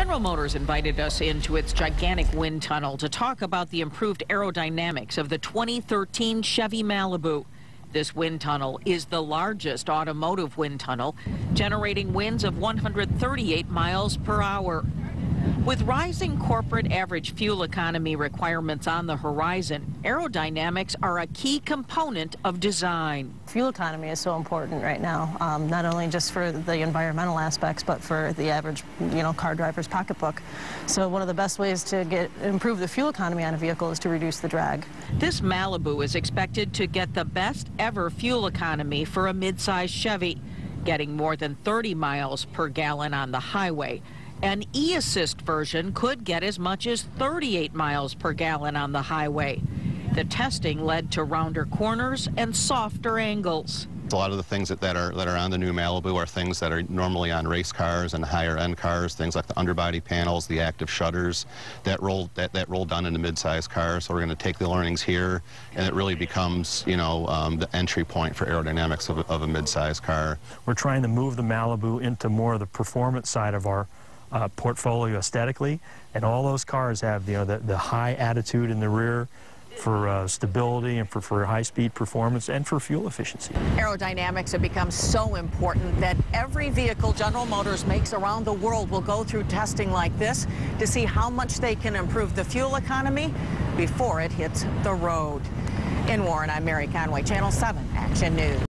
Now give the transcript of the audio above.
General Motors invited us into its gigantic wind tunnel to talk about the improved aerodynamics of the 2013 Chevy Malibu. This wind tunnel is the largest automotive wind tunnel, generating winds of 138 miles per hour. With rising corporate average fuel economy requirements on the horizon, aerodynamics are a key component of design. Fuel economy is so important right now, um, not only just for the environmental aspects, but for the average, you know, car driver's pocketbook. So one of the best ways to get improve the fuel economy on a vehicle is to reduce the drag. This Malibu is expected to get the best ever fuel economy for a midsize Chevy, getting more than 30 miles per gallon on the highway. An e-assist version could get as much as 38 miles per gallon on the highway. The testing led to rounder corners and softer angles. A lot of the things that, that, are that are on the new Malibu are things that are normally on race cars and higher end cars, things like the underbody panels, the active shutters that roll that, that roll down into mid-size cars. So we're going to take the learnings here and it really becomes, you know, um, the entry point for aerodynamics of, a- of a mid-size car. We're trying to move the Malibu into more of the performance side of our uh, portfolio aesthetically, and all those cars have you know the, the high attitude in the rear for uh, stability and for, for high-speed performance and for fuel efficiency. Aerodynamics have become so important that every vehicle General Motors makes around the world will go through testing like this to see how much they can improve the fuel economy before it hits the road. In Warren, I'm Mary Conway, Channel 7 Action News.